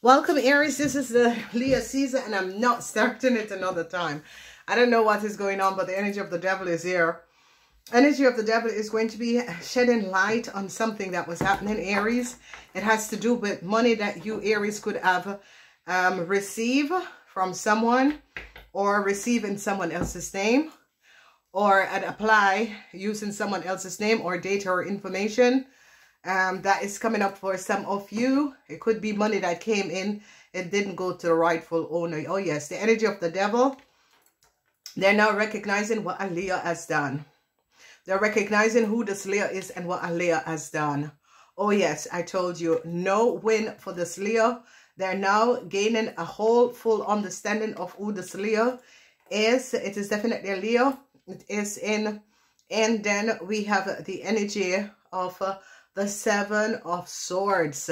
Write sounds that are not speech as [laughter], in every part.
Welcome Aries, this is the Leo season and I'm not starting it another time. I don't know what is going on, but the energy of the devil is here. Energy of the devil is going to be shedding light on something that was happening, Aries. It has to do with money that you, Aries, could have um, receive from someone or receive in someone else's name or apply using someone else's name or data or information um, that is coming up for some of you. It could be money that came in. It didn't go to the rightful owner. Oh, yes. The energy of the devil. They're now recognizing what a Leo has done. They're recognizing who this Leo is and what a Leo has done. Oh, yes. I told you. No win for this Leo. They're now gaining a whole full understanding of who this Leo is. It is definitely a Leo. It is in... And then we have the energy of... Uh, the seven of swords.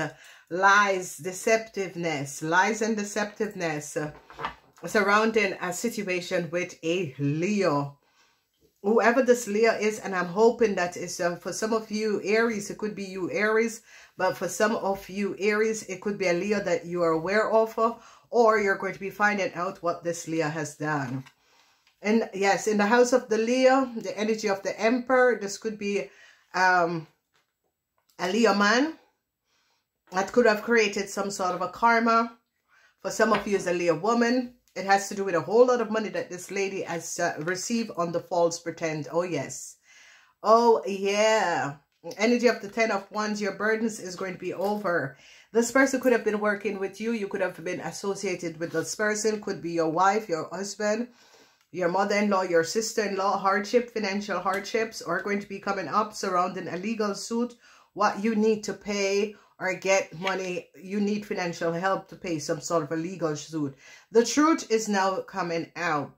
Lies deceptiveness lies and deceptiveness surrounding a situation with a leo. Whoever this leo is and i'm hoping that is uh, for some of you aries it could be you aries but for some of you aries it could be a leo that you are aware of uh, or you're going to be finding out what this leo has done. And yes in the house of the leo the energy of the emperor this could be um a Leo man that could have created some sort of a karma. For some of you, as a Leo woman, it has to do with a whole lot of money that this lady has uh, received on the false pretend. Oh, yes. Oh, yeah. Energy of the Ten of Wands, your burdens is going to be over. This person could have been working with you. You could have been associated with this person. Could be your wife, your husband, your mother-in-law, your sister-in-law. Hardship, financial hardships are going to be coming up surrounding a legal suit what you need to pay or get money, you need financial help to pay some sort of a legal suit. The truth is now coming out.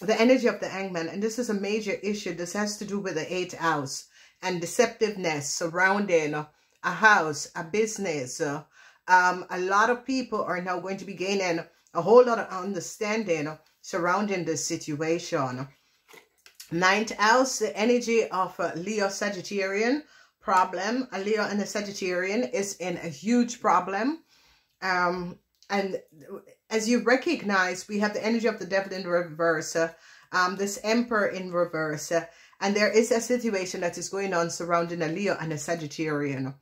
The energy of the hangman, and this is a major issue. This has to do with the eighth house and deceptiveness surrounding a house, a business. Um, a lot of people are now going to be gaining a whole lot of understanding surrounding this situation. Ninth house, the energy of Leo Sagittarian problem. A Leo and a Sagittarian is in a huge problem. Um, and as you recognize, we have the energy of the devil in reverse. Um, this emperor in reverse. And there is a situation that is going on surrounding a Leo and a Sagittarian.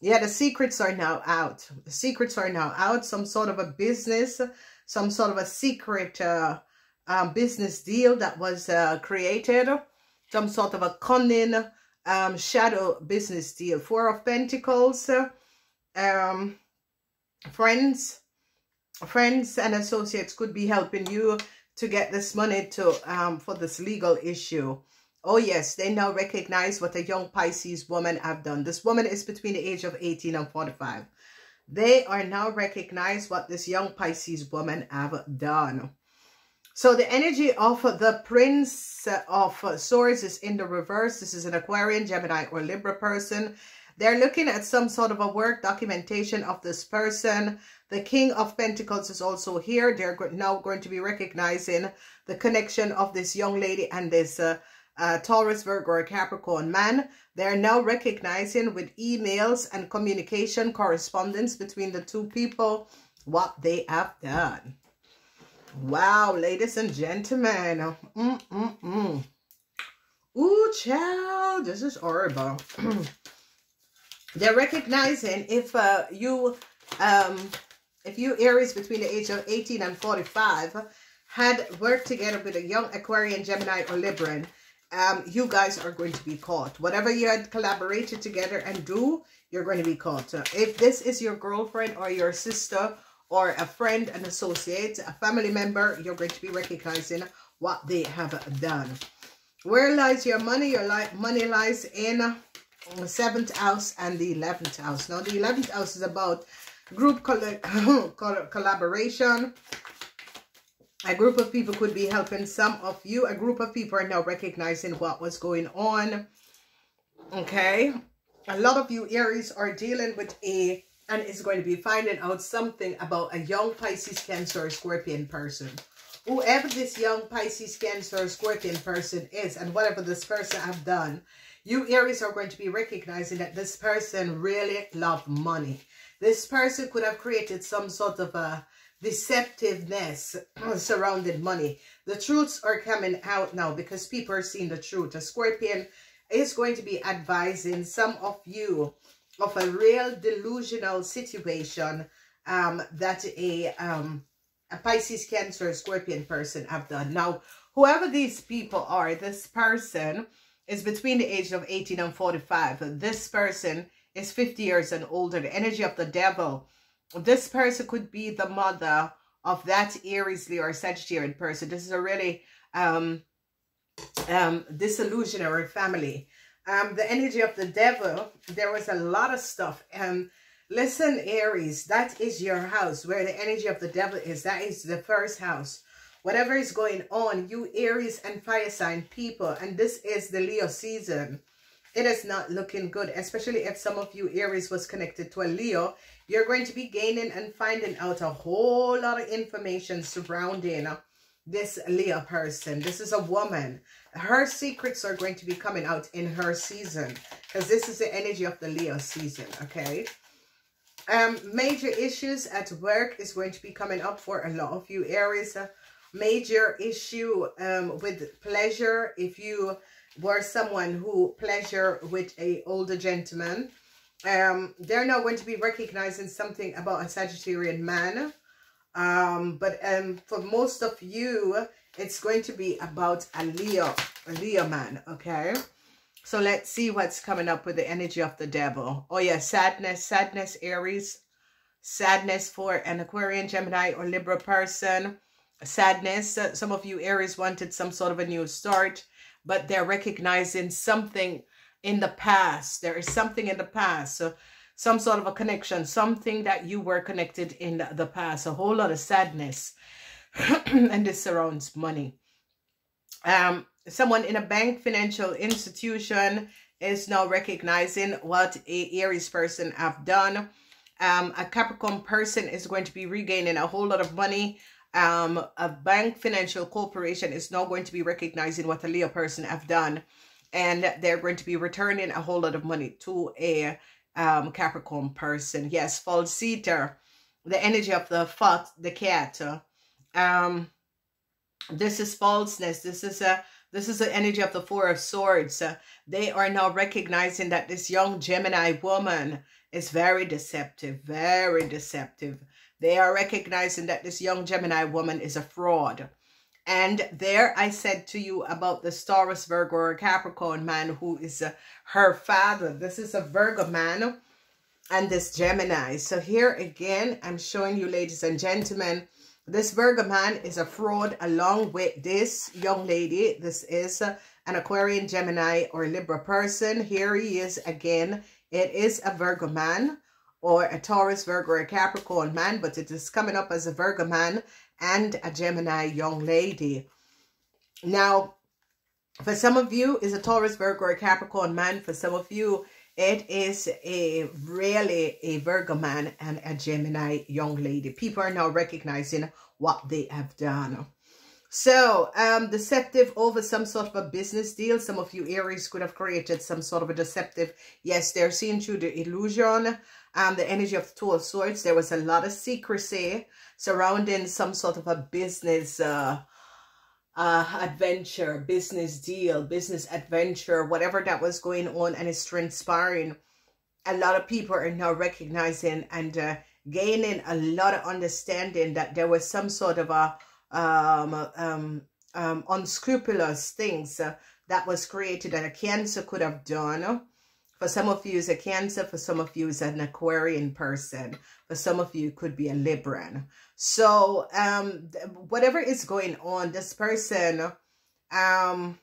Yeah, the secrets are now out. The secrets are now out. Some sort of a business, some sort of a secret uh, um, business deal that was uh, created. Some sort of a cunning um, shadow business deal. Four of Pentacles, um, friends, friends and associates could be helping you to get this money to um, for this legal issue. Oh yes, they now recognize what a young Pisces woman have done. This woman is between the age of 18 and 45. They are now recognize what this young Pisces woman have done. So the energy of the Prince of Swords is in the reverse. This is an Aquarian, Gemini, or Libra person. They're looking at some sort of a work documentation of this person. The King of Pentacles is also here. They're now going to be recognizing the connection of this young lady and this uh, uh, Taurus, Virgo, or Capricorn man. They're now recognizing with emails and communication correspondence between the two people what they have done. Wow, ladies and gentlemen. Mm, mm, mm. Ooh, child, this is horrible. [clears throat] They're recognizing if uh, you, um, if you Aries between the age of 18 and 45 had worked together with a young Aquarian, Gemini, or Libran, um, you guys are going to be caught. Whatever you had collaborated together and do, you're going to be caught. So if this is your girlfriend or your sister or a friend, an associate, a family member, you're going to be recognizing what they have done. Where lies your money? Your li money lies in the 7th house and the 11th house. Now, the 11th house is about group [coughs] coll collaboration. A group of people could be helping some of you. A group of people are now recognizing what was going on. Okay. A lot of you Aries are dealing with a and is going to be finding out something about a young Pisces, Cancer, or Scorpion person. Whoever this young Pisces, Cancer, or Scorpion person is, and whatever this person have done, you Aries are going to be recognizing that this person really love money. This person could have created some sort of a deceptiveness [clears throat] surrounding money. The truths are coming out now because people are seeing the truth. A Scorpion is going to be advising some of you of a real delusional situation um, that a, um, a Pisces, Cancer, Scorpion person have done. Now, whoever these people are, this person is between the age of 18 and 45. This person is 50 years and older. The energy of the devil. This person could be the mother of that Aries, Leo, or Sagittarian person. This is a really um, um, disillusionary family. Um, the energy of the devil, there was a lot of stuff. Um, listen, Aries, that is your house. Where the energy of the devil is, that is the first house. Whatever is going on, you Aries and fire sign people, and this is the Leo season it is not looking good, especially if some of you Aries was connected to a Leo. You're going to be gaining and finding out a whole lot of information surrounding this Leo person. This is a woman. Her secrets are going to be coming out in her season because this is the energy of the Leo season, okay? Um, major issues at work is going to be coming up for a lot of you Aries. major issue um, with pleasure if you were someone who pleasure with a older gentleman. Um, they're now going to be recognizing something about a Sagittarian man. Um, but um, for most of you, it's going to be about a Leo, a Leo man, okay? So let's see what's coming up with the energy of the devil. Oh yeah, sadness, sadness, Aries. Sadness for an Aquarian, Gemini, or Libra person. Sadness, some of you Aries wanted some sort of a new start but they're recognizing something in the past. There is something in the past. So some sort of a connection, something that you were connected in the past, a whole lot of sadness. [clears throat] and this surrounds money. Um, someone in a bank financial institution is now recognizing what a Aries person have done. Um, a Capricorn person is going to be regaining a whole lot of money um, a bank financial corporation is now going to be recognizing what a Leo person have done. And they're going to be returning a whole lot of money to a um, Capricorn person. Yes, false the energy of the fox, the cat. Um, this is falseness. This is a this is the energy of the Four of Swords. They are now recognizing that this young Gemini woman is very deceptive, very deceptive. They are recognizing that this young Gemini woman is a fraud. And there I said to you about the Taurus, Virgo, or Capricorn man who is uh, her father. This is a Virgo man and this Gemini. So here again, I'm showing you, ladies and gentlemen, this Virgo man is a fraud along with this young lady. This is uh, an Aquarian, Gemini, or Libra person. Here he is again. It is a Virgo man or a Taurus, Virgo, or a Capricorn man, but it is coming up as a Virgo man and a Gemini young lady. Now, for some of you, is a Taurus, Virgo, or Capricorn man. For some of you, it is a really a Virgo man and a Gemini young lady. People are now recognizing what they have done. So, um, deceptive over some sort of a business deal. Some of you Aries could have created some sort of a deceptive. Yes, they're seeing through the illusion um, the energy of the Two of Swords, there was a lot of secrecy surrounding some sort of a business uh, uh, adventure, business deal, business adventure, whatever that was going on and it's transpiring. A lot of people are now recognizing and uh, gaining a lot of understanding that there was some sort of a um, um, um, unscrupulous things uh, that was created that a cancer could have done for some of you, it's a Cancer. For some of you, it's an Aquarian person. For some of you, it could be a Libran. So, um, whatever is going on, this person, um,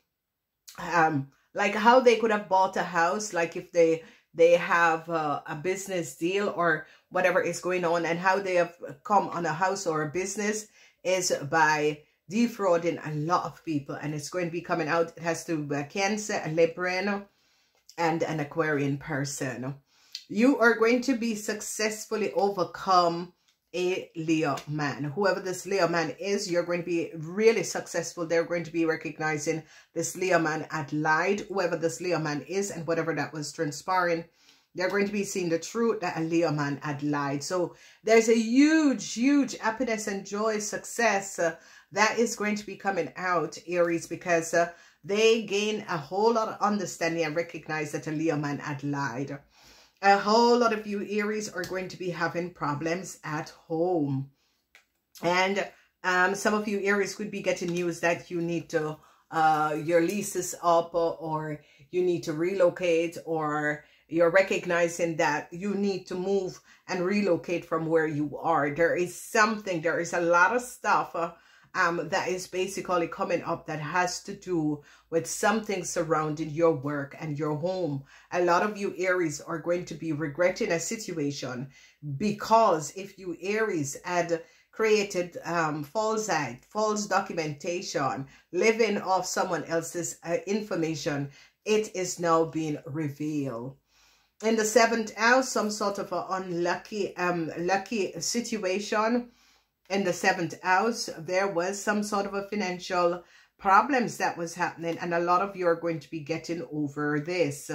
um, like how they could have bought a house, like if they they have a business deal or whatever is going on, and how they have come on a house or a business is by defrauding a lot of people, and it's going to be coming out. It has to be a Cancer, a Libran, and an Aquarian person. You are going to be successfully overcome a Leo man. Whoever this Leo man is, you're going to be really successful. They're going to be recognizing this Leo man had lied, whoever this Leo man is and whatever that was transpiring. They're going to be seeing the truth that a Leo man had lied. So there's a huge, huge happiness and joy, success uh, that is going to be coming out, Aries, because uh, they gain a whole lot of understanding and recognize that a Leo man had lied. A whole lot of you Aries are going to be having problems at home. And um, some of you Aries could be getting news that you need to, uh, your lease is up or you need to relocate or you're recognizing that you need to move and relocate from where you are. There is something, there is a lot of stuff uh, um, that is basically coming up that has to do with something surrounding your work and your home. A lot of you Aries are going to be regretting a situation because if you Aries had created um, false ad, false documentation, living off someone else's uh, information, it is now being revealed in the seventh house, some sort of an unlucky, um, lucky situation in the seventh house. There was some sort of a financial problems that was happening, and a lot of you are going to be getting over this.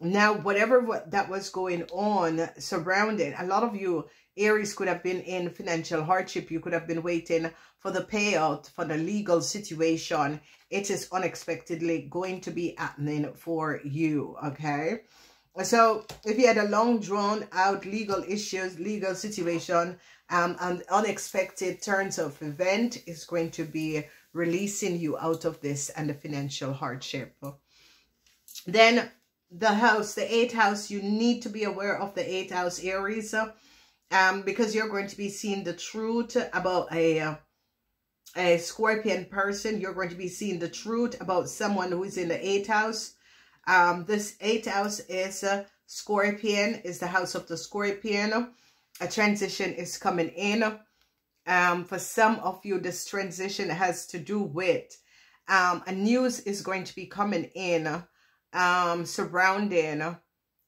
now, whatever what that was going on surrounding, a lot of you Aries could have been in financial hardship. You could have been waiting for the payout for the legal situation. It is unexpectedly going to be happening for you, okay? So if you had a long drawn out legal issues, legal situation, um, and unexpected turns of event is going to be releasing you out of this and the financial hardship. Then the house, the eighth house, you need to be aware of the eighth house Aries um, because you're going to be seeing the truth about a, a Scorpion person. You're going to be seeing the truth about someone who is in the eighth house um, this eighth house is uh, Scorpion, is the house of the Scorpion. A transition is coming in. Um, for some of you, this transition has to do with um, a news is going to be coming in um, surrounding.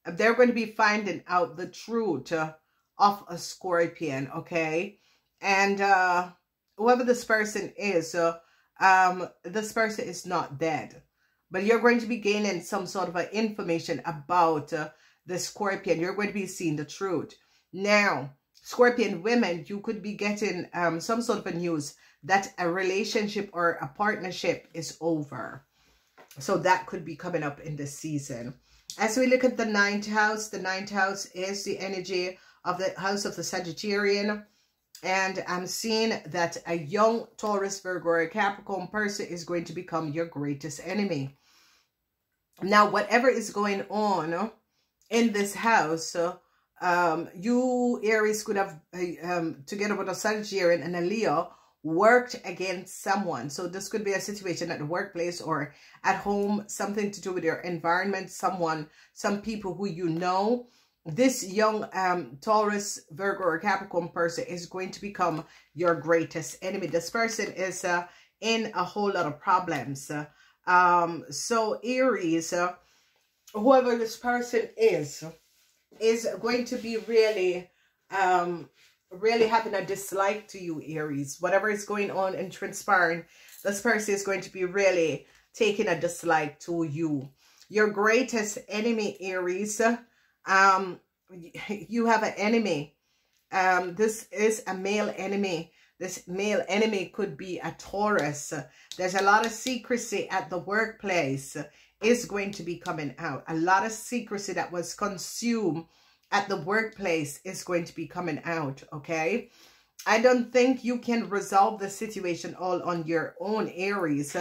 They're going to be finding out the truth of a Scorpion, okay? And uh, whoever this person is, uh, um, this person is not dead but you're going to be gaining some sort of information about uh, the Scorpion. You're going to be seeing the truth. Now, Scorpion women, you could be getting um, some sort of a news that a relationship or a partnership is over. So that could be coming up in this season. As we look at the ninth house, the ninth house is the energy of the house of the Sagittarian. And I'm seeing that a young Taurus, Virgo, or Capricorn person is going to become your greatest enemy. Now, whatever is going on in this house, um, you Aries could have, uh, um, together with a Sagittarian and a Leo, worked against someone. So this could be a situation at the workplace or at home, something to do with your environment, someone, some people who you know. This young um, Taurus, Virgo, or Capricorn person is going to become your greatest enemy. This person is uh, in a whole lot of problems. Um, so Aries, uh, whoever this person is, is going to be really, um, really having a dislike to you, Aries. Whatever is going on and transpiring, this person is going to be really taking a dislike to you. Your greatest enemy, Aries, um, you have an enemy. Um, this is a male enemy this male enemy could be a Taurus. There's a lot of secrecy at the workplace is going to be coming out. A lot of secrecy that was consumed at the workplace is going to be coming out, okay? I don't think you can resolve the situation all on your own Aries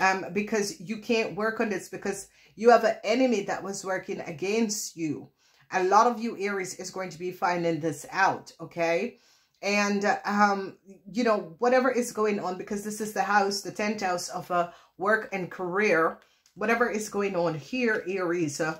um, because you can't work on this because you have an enemy that was working against you. A lot of you Aries is going to be finding this out, okay? and um you know whatever is going on because this is the house the 10th house of a work and career whatever is going on here aries uh,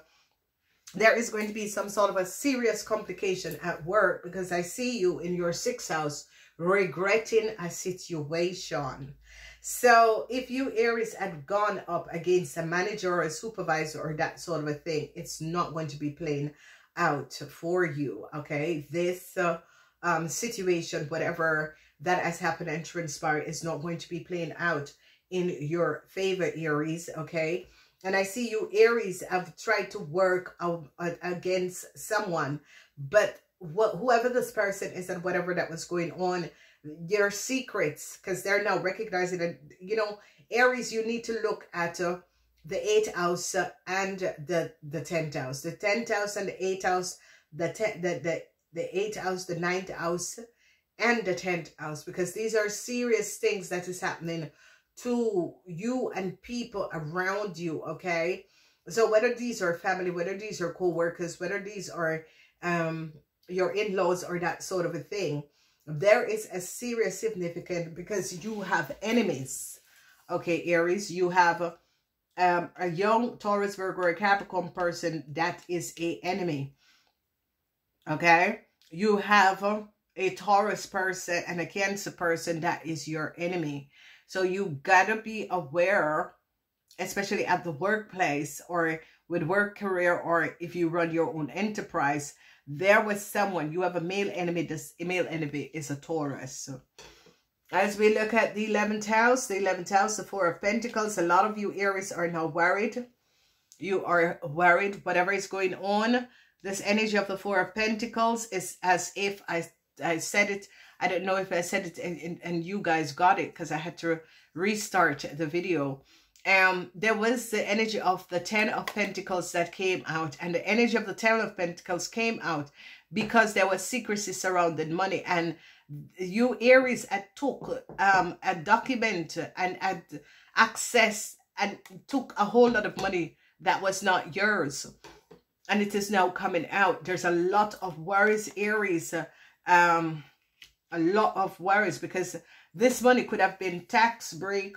there is going to be some sort of a serious complication at work because i see you in your sixth house regretting a situation so if you aries had gone up against a manager or a supervisor or that sort of a thing it's not going to be playing out for you okay this uh, um, situation, whatever that has happened and transpired is not going to be playing out in your favor, Aries, okay? And I see you, Aries, have tried to work against someone. But what, whoever this person is and whatever that was going on, your secrets, because they're now recognizing that, you know, Aries, you need to look at uh, the 8th house and the, the 10th house. The 10th house and the 8th house, the, ten, the, the, the 8th house, the ninth house, and the 10th house. Because these are serious things that is happening to you and people around you, okay? So whether these are family, whether these are co-workers, whether these are um, your in-laws or that sort of a thing, there is a serious significant because you have enemies. Okay, Aries, you have um, a young Taurus, Virgo, or Capricorn person that is a enemy. Okay, you have a Taurus person and a Cancer person that is your enemy. So you gotta be aware, especially at the workplace or with work career or if you run your own enterprise, there was someone, you have a male enemy, this male enemy is a Taurus. As we look at the 11th house, the 11th house, the Four of Pentacles, a lot of you Aries are now worried. You are worried, whatever is going on. This energy of the Four of Pentacles is as if I, I said it I don't know if I said it and, and, and you guys got it because I had to restart the video. Um, there was the energy of the Ten of Pentacles that came out and the energy of the Ten of Pentacles came out because there was secrecy surrounding money and you Aries had took um, a document and had access and took a whole lot of money that was not yours and it is now coming out. There's a lot of worries, Aries, um, a lot of worries because this money could have been tax break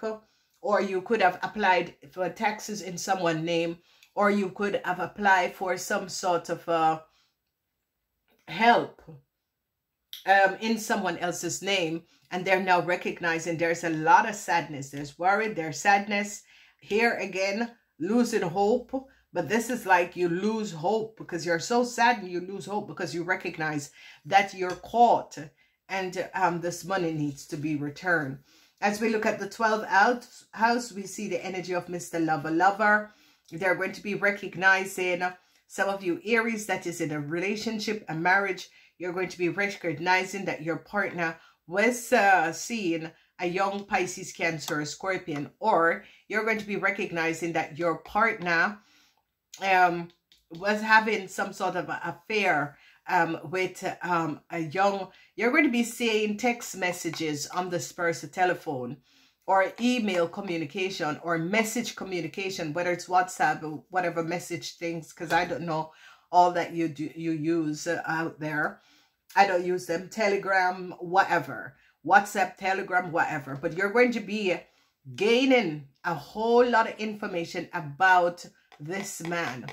or you could have applied for taxes in someone's name or you could have applied for some sort of uh, help um, in someone else's name and they're now recognizing there's a lot of sadness. There's worry, there's sadness. Here again, losing hope. But this is like you lose hope because you're so sad and you lose hope because you recognize that you're caught and um, this money needs to be returned. As we look at the 12th house, we see the energy of Mr. Lover Lover. They're going to be recognizing some of you Aries that is in a relationship, a marriage. You're going to be recognizing that your partner was uh, seeing a young Pisces, Cancer, or Scorpion, or you're going to be recognizing that your partner um, was having some sort of affair um, with um, a young, you're going to be seeing text messages on the Spurs telephone or email communication or message communication, whether it's WhatsApp or whatever message things, because I don't know all that you do you use uh, out there. I don't use them. Telegram, whatever. WhatsApp, Telegram, whatever. But you're going to be gaining a whole lot of information about this man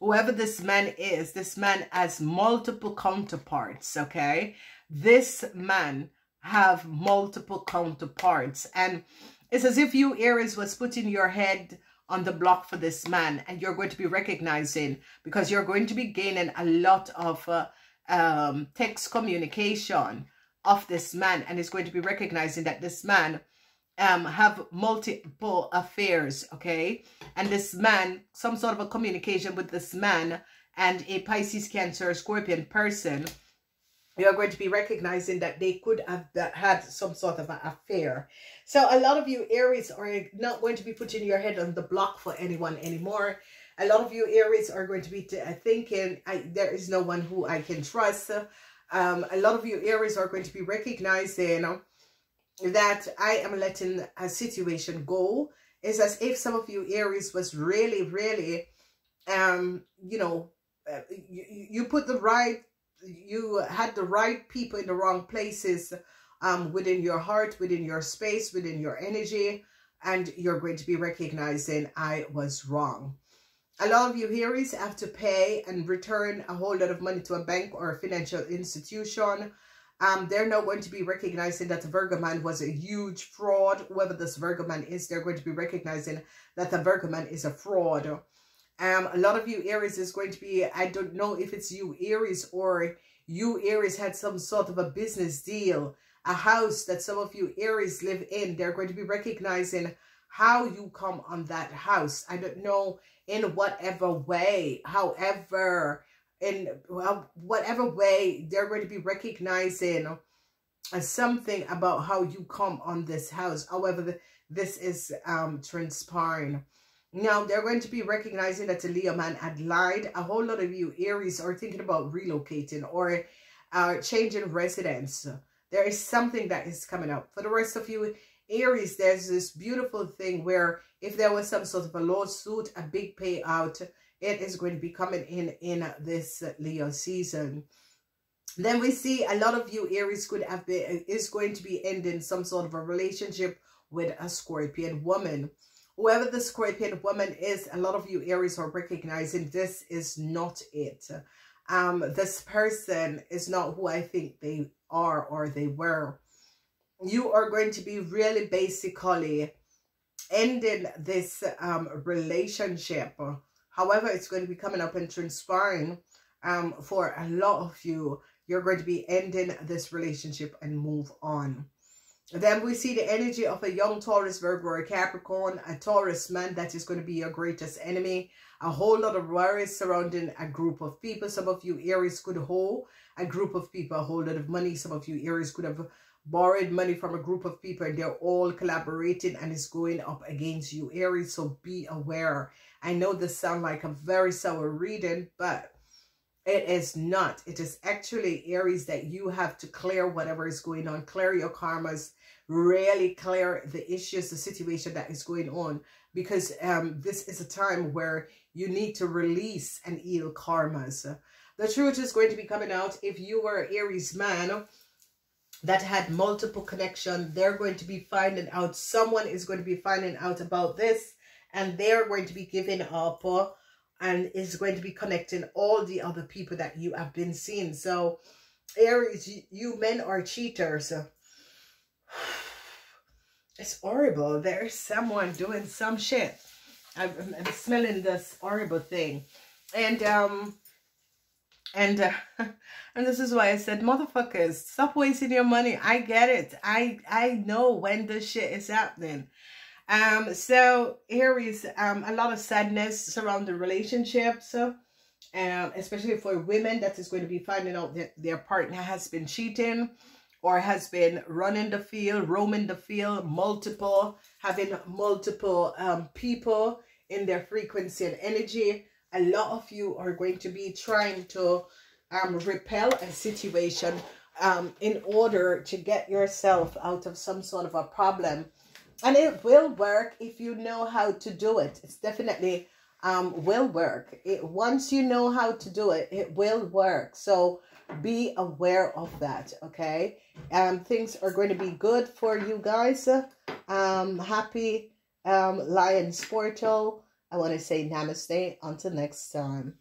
whoever this man is, this man has multiple counterparts, okay? This man have multiple counterparts. And it's as if you, Aries, was putting your head on the block for this man and you're going to be recognizing because you're going to be gaining a lot of uh, um, text communication of this man and is going to be recognizing that this man um, have multiple affairs, okay? And this man, some sort of a communication with this man and a Pisces, Cancer, Scorpion person, you're going to be recognizing that they could have had some sort of an affair. So a lot of you Aries are not going to be putting your head on the block for anyone anymore. A lot of you Aries are going to be thinking, I, there is no one who I can trust. Um, a lot of you Aries are going to be recognizing that I am letting a situation go. It's as if some of you Aries was really, really, um, you know, uh, you, you put the right, you had the right people in the wrong places um, within your heart, within your space, within your energy, and you're going to be recognizing I was wrong. A lot of you Aries have to pay and return a whole lot of money to a bank or a financial institution um, they're not going to be recognizing that the Virgo man was a huge fraud. Whoever this Virgo man is, they're going to be recognizing that the Virgo man is a fraud. Um, a lot of you Aries is going to be, I don't know if it's you Aries or you Aries had some sort of a business deal, a house that some of you Aries live in. They're going to be recognizing how you come on that house. I don't know in whatever way, however, in whatever way they're going to be recognizing uh, something about how you come on this house. However, this is um transpiring. Now, they're going to be recognizing that the Leo man had lied. A whole lot of you Aries are thinking about relocating or uh, changing residence. There is something that is coming up. For the rest of you Aries, there's this beautiful thing where if there was some sort of a lawsuit, a big payout, it is going to be coming in in this Leo season. Then we see a lot of you Aries could have been, is going to be ending some sort of a relationship with a Scorpion woman. Whoever the Scorpion woman is, a lot of you Aries are recognizing this is not it. Um, this person is not who I think they are or they were. You are going to be really basically ending this um, relationship. However, it's going to be coming up and transpiring um, for a lot of you. You're going to be ending this relationship and move on. Then we see the energy of a young Taurus, Virgo, or Capricorn, a Taurus man that is going to be your greatest enemy. A whole lot of worries surrounding a group of people. Some of you Aries could hold a group of people, a whole lot of money. Some of you Aries could have borrowed money from a group of people and they're all collaborating and it's going up against you, Aries. So be aware. I know this sounds like a very sour reading, but it is not. It is actually Aries that you have to clear whatever is going on. Clear your karmas, really clear the issues, the situation that is going on. Because um, this is a time where you need to release and heal karmas. The truth is going to be coming out. If you were Aries man that had multiple connection, they're going to be finding out. Someone is going to be finding out about this. And they're going to be giving up uh, and is going to be connecting all the other people that you have been seeing. So Aries, you, men are cheaters. [sighs] It's horrible. There's someone doing some shit. I'm, I'm smelling this horrible thing. And, um, and, uh, [laughs] and this is why I said, motherfuckers, stop wasting your money. I get it. I, I know when this shit is happening. Um, so here is, um, a lot of sadness surrounding relationships. um, especially for women that is going to be finding out that their partner has been cheating or has been running the field, roaming the field, multiple, having multiple um, people in their frequency and energy. A lot of you are going to be trying to um, repel a situation um, in order to get yourself out of some sort of a problem. And it will work if you know how to do it. It's definitely um, will work. It Once you know how to do it, it will work. So be aware of that okay um things are going to be good for you guys um happy um lions portal i want to say namaste until next time